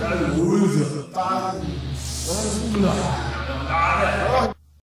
Caralho, usa, tá. Mas não